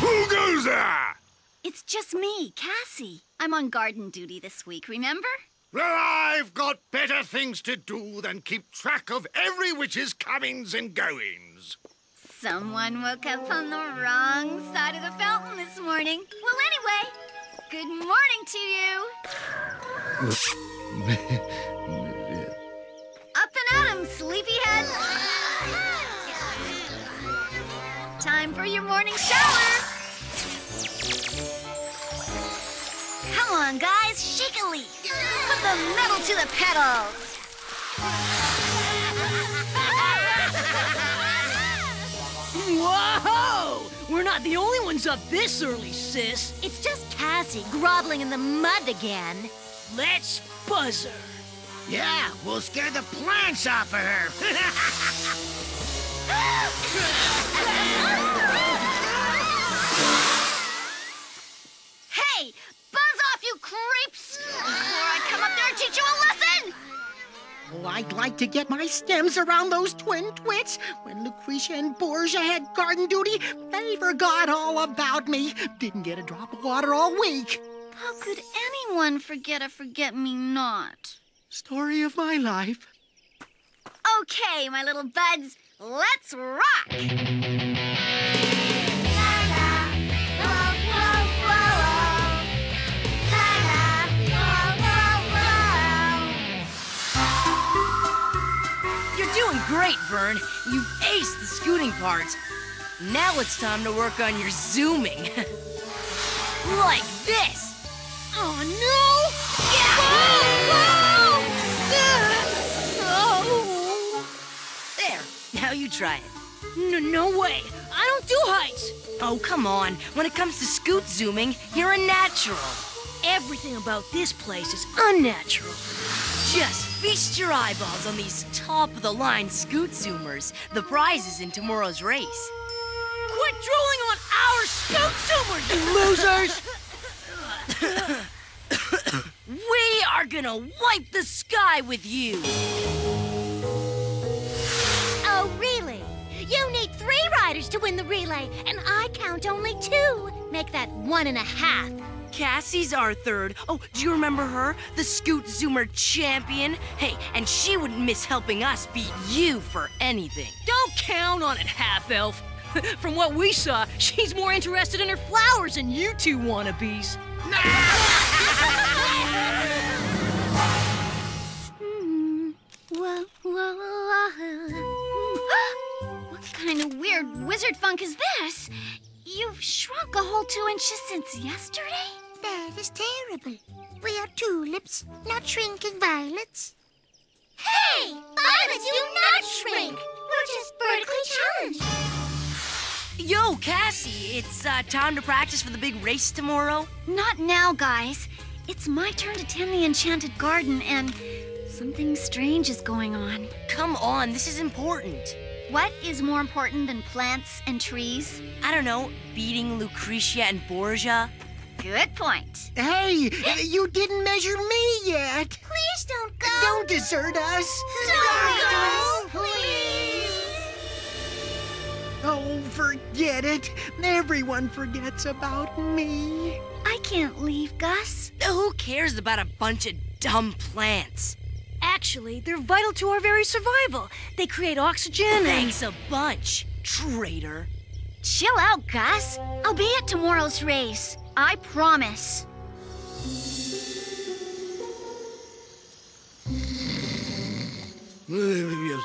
Who goes there? It's just me, Cassie. I'm on garden duty this week, remember? Well, I've got better things to do than keep track of every witch's comings and goings. Someone woke up on the wrong side of the fountain this morning. Well, anyway, good morning to you. Up and at 'em, sleepyheads. Time for your morning shower. Come on, guys, shake a leaf. Put the metal to the pedals. Whoa! We're not the only ones up this early, sis. It's just Cassie groveling in the mud again. Let's buzz her. Yeah, we'll scare the plants off of her. Hey, buzz off, you creeps! Before I come up there and teach you a lesson! oh, I'd like to get my stems around those twin twits. When Lucretia and Borgia had garden duty, they forgot all about me. Didn't get a drop of water all week. How could anyone forget a forget-me-not? Story of my life. Okay, my little buds, let's rock! Great, Vern. You've aced the scooting part. Now it's time to work on your zooming. like this. Oh, no! Yeah. Uh, oh. There. Now you try it. No, no way. I don't do heights. Oh, come on. When it comes to scoot zooming, you're a natural. Everything about this place is unnatural. Just feast your eyeballs on these top-of-the-line scoot zoomers. The prize is in tomorrow's race. Quit drooling on our scoot zoomers, you losers! We are gonna wipe the sky with you. Oh, really? You need three riders to win the relay, and I count only two. Make that one and a half. Cassie's our third. Oh, do you remember her? The Scoot Zoomer champion? Hey, and she wouldn't miss helping us beat you for anything. Don't count on it, half-elf. From what we saw, she's more interested in her flowers than you two wannabes. Hmm. What kind of weird wizard funk is this? You've shrunk a whole two inches since yesterday? That is terrible. We are tulips, not shrinking violets. Hey! Violets do not shrink! We're just vertically challenged. Yo, Cassie, it's uh, time to practice for the big race tomorrow. Not now, guys. It's my turn to tend the enchanted garden, and something strange is going on. Come on, this is important. What is more important than plants and trees? I don't know, beating Lucretia and Borgia. Good point. Hey, you didn't measure me yet. Please don't go. Don't desert us. Don't go, please. Oh, forget it. Everyone forgets about me. I can't leave, Gus. Who cares about a bunch of dumb plants? Actually, they're vital to our very survival. They create oxygen and... Thanks a bunch, traitor. Chill out, Gus. I'll be at tomorrow's race. I promise. Yes.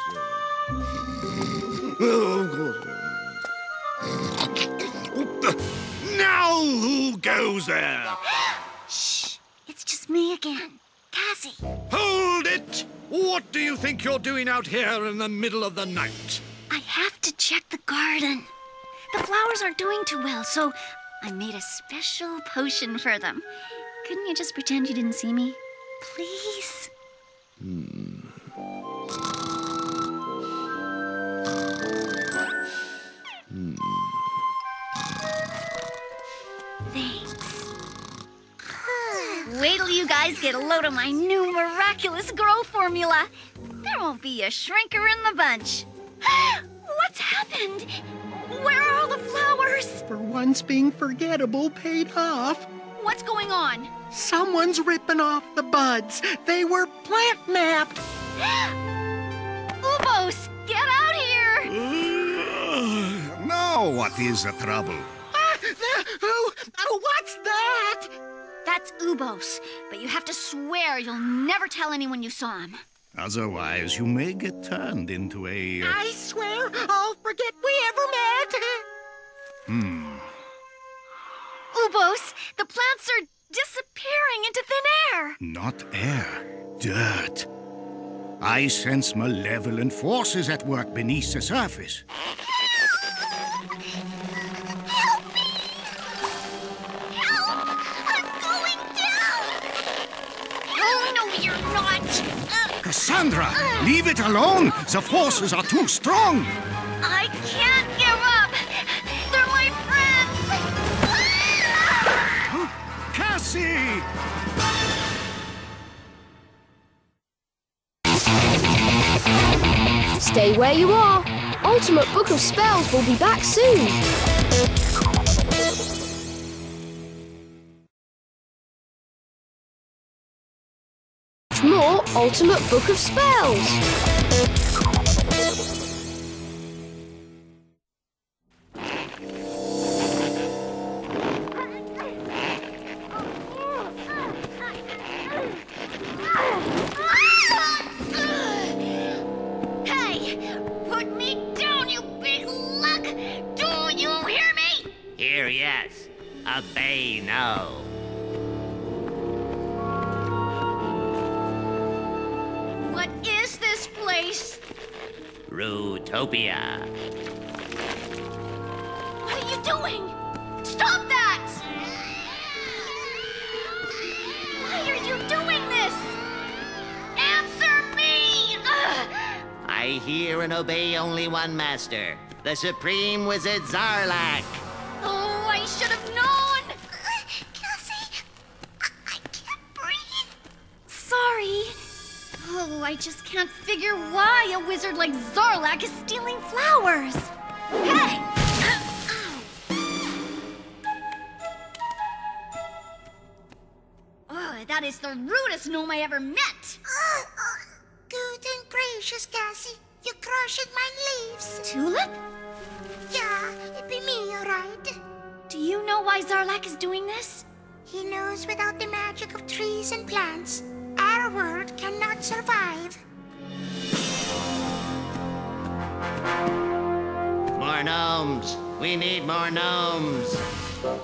Now who goes there? Shh. It's just me again. Cassie. Hold it! What do you think you're doing out here in the middle of the night? I have to check the garden. The flowers aren't doing too well, so I made a special potion for them. Couldn't you just pretend you didn't see me? Please? Hmm. Thanks. Wait till you guys get a load of my new miraculous grow formula. There won't be a shrinker in the bunch. What's happened? Where are all the flowers? For once being forgettable paid off. What's going on? Someone's ripping off the buds. They were plant napped. Ubos, get out here! now what is the trouble? Ah, the- oh, oh, what's that? That's Ubos, but you have to swear you'll never tell anyone you saw him. Otherwise, you may get turned into a. uh, I swear I'll forget we ever met. Hmm. Ubos, the plants are disappearing into thin air. Not air, dirt. I sense malevolent forces at work beneath the surface. Help! Me! I'm going down! No, you're not! Uh, Cassandra, leave it alone! The forces are too strong! Stay where you are. Ultimate Book of Spells will be back soon. More Ultimate Book of Spells. Rutopia. What are you doing? Stop that! Why are you doing this? Answer me! Ugh! I hear and obey only one master, the Supreme Wizard Zarlak. Oh, I should have Oh, I just can't figure why a wizard like Zarlak is stealing flowers. Hey! Uh, uh. Oh, that is the rudest gnome I ever met. Oh, oh, good and gracious, Cassie. You're crushing my leaves. Tulip? Yeah, it be me, all right. Do you know why Zarlak is doing this? He knows without the magic of trees and plants, our world cannot survive. More gnomes. We need more gnomes. All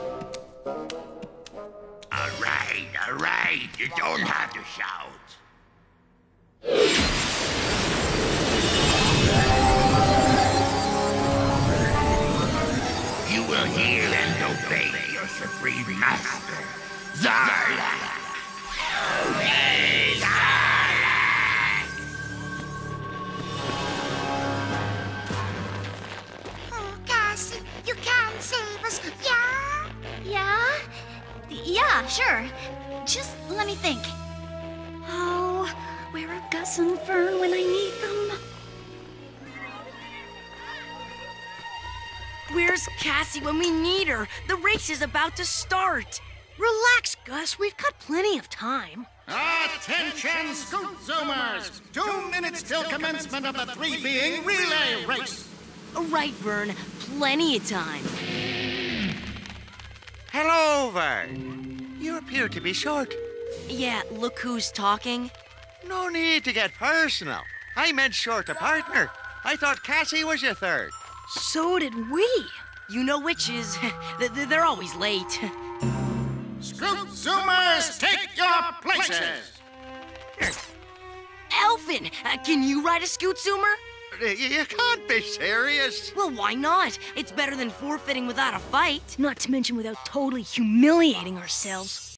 right, all right. You don't have to shout. You will hear and obey your supreme master, Zarlak. Yeah, sure. Just let me think. Oh, where are Gus and Vern when I need them? Where's Cassie when we need her? The race is about to start. Relax, Gus. We've got plenty of time. Attention, Scoot Zoomers! Two minutes till commencement of the three-being relay race. Right, Vern. Plenty of time. Hello, Vern. You appear to be short. Yeah, look who's talking. No need to get personal. I meant short a partner. I thought Cassie was your third. So did we. You know witches. Th- th- They're always late. Scoot Zoomers, take your places! Elfin, uh, can you ride a scoot zoomer? You can't be serious. Well, why not? It's better than forfeiting without a fight. Not to mention without totally humiliating ourselves.